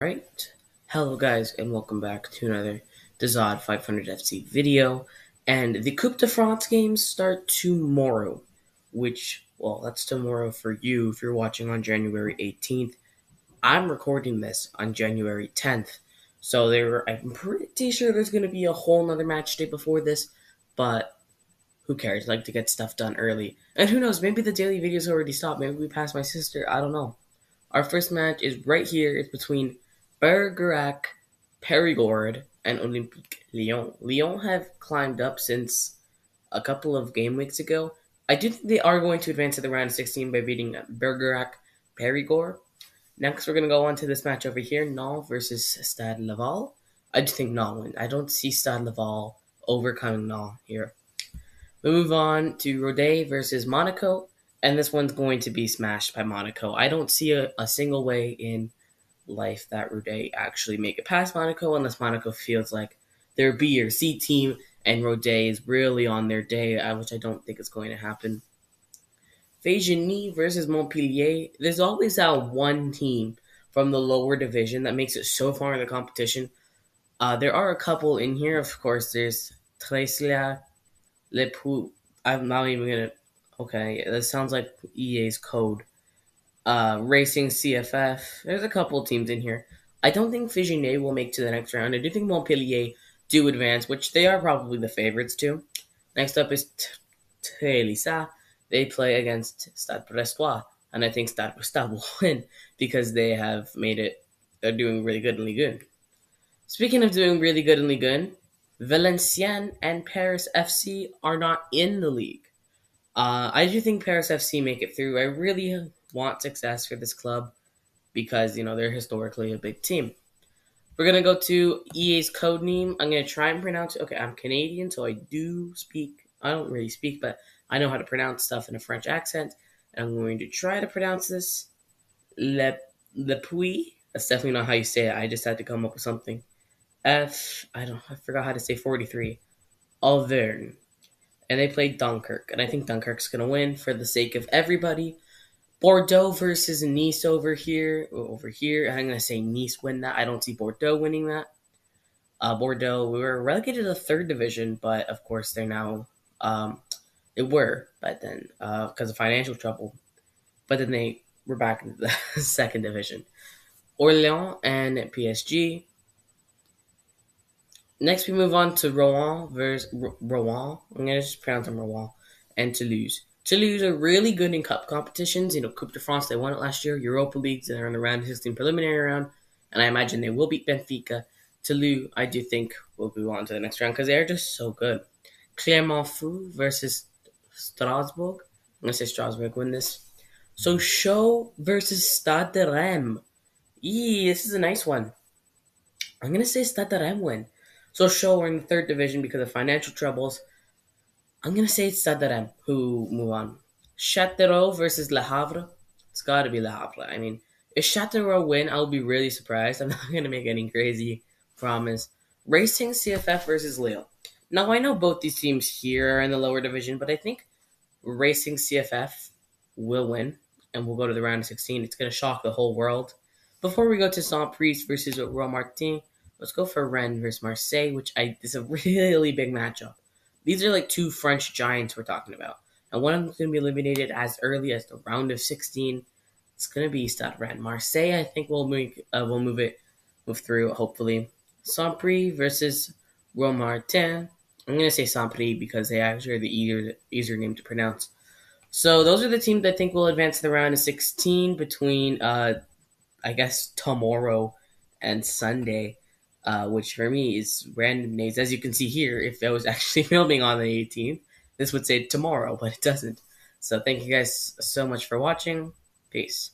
Right, hello guys, and welcome back to another Dzod 500 FC video. And the Coupe de France games start tomorrow, which, well, that's tomorrow for you if you're watching on January 18th. I'm recording this on January 10th, so there, I'm pretty sure there's going to be a whole nother match day before this, but who cares? I like to get stuff done early. And who knows, maybe the daily videos already stopped. Maybe we passed my sister. I don't know. Our first match is right here. It's between Bergerac, Perigord, and Olympique Lyon. Lyon have climbed up since a couple of game weeks ago. I do think they are going to advance to the round of 16 by beating Bergerac Perigord. Next, we're going to go on to this match over here Nantes versus Stade Laval. I do think Nantes win. I don't see Stade Laval overcoming Nantes here. We move on to Rodez versus Monaco, and this one's going to be smashed by Monaco. I don't see a, a single way in life that Rodez actually make it past Monaco unless Monaco feels like their B or C team and Rodez is really on their day, uh, which I don't think is going to happen. Fégenie versus Montpellier. There's always that one team from the lower division that makes it so far in the competition. Uh, there are a couple in here, of course. There's Treslia, Le Pou. I'm not even gonna. Okay, that sounds like EA's code uh, Racing CFF. There's a couple teams in here. I don't think Fégenie will make to the next round. I do think Montpellier do advance, which they are probably the favorites to. Next up is Trélisa. They play against Stade Brestois, and I think Stade Brestois will win because they have made it. They're doing really good in Ligue 1. Speaking of doing really good in Ligue 1, Valenciennes and Paris FC are not in the league. Uh, I do think Paris FC make it through. I really want success for this club because you know they're historically a big team. We're gonna go to EA's code name. I'm gonna try and pronounce it. Okay, I'm Canadian, so I do speak. I don't really speak, but I know how to pronounce stuff in a French accent. And I'm going to try to pronounce this. Le Le Puy. That's definitely not how you say it. I just had to come up with something. F. I don't. I forgot how to say 43. Auvergne. And they played Dunkirk, and I think Dunkirk's gonna win for the sake of everybody. Bordeaux versus Nice over here. Over here, I'm gonna say Nice win that. I don't see Bordeaux winning that. Uh, Bordeaux, we were relegated to the third division, but of course they're now. Um, they were, but then because uh, of financial trouble, but then they were back in the second division. Orléans and PSG. Next, we move on to Rouen versus Rouen. I'm gonna just pronounce them Rouen and Toulouse. Toulouse are really good in cup competitions. You know, Coupe de France, they won it last year. Europa Leagues, they're in the round 16 preliminary round. And I imagine they will beat Benfica. Toulouse, I do think, will move on to the next round because they're just so good. Clermont-Foot versus Strasbourg. I'm going to say Strasbourg win this. Sochaux versus Stade de Reims. Eee, this is a nice one. I'm going to say Stade de Reims win. Sochaux are in the third division because of financial troubles. I'm gonna say it's Reims who move on. Châteauroux versus Le Havre. It's got to be Le Havre. I mean, if Châteauroux win, I'll be really surprised. I'm not gonna make any crazy promise. Racing CFF versus Lille. Now I know both these teams here are in the lower division, but I think Racing CFF will win and we'll go to the round of 16. It's gonna shock the whole world. Before we go to Saint Priest versus Roy Martin, let's go for Rennes versus Marseille, which I is a really big matchup. These are like two French giants we're talking about. And one of them's going to be eliminated as early as the round of 16. It's going to be Stade Rennes. Marseille, I think we'll move, uh, we'll move it, move through, hopefully. Saint-Prix versus Romartin. I'm going to say Saint-Prix because they actually are the easier, easier name to pronounce. So those are the teams I think will advance to the round of 16 between, uh, I guess, tomorrow and Sunday uh, which for me is random days. As you can see here, if I was actually filming on the 18th, this would say tomorrow, but it doesn't. So thank you guys so much for watching. Peace.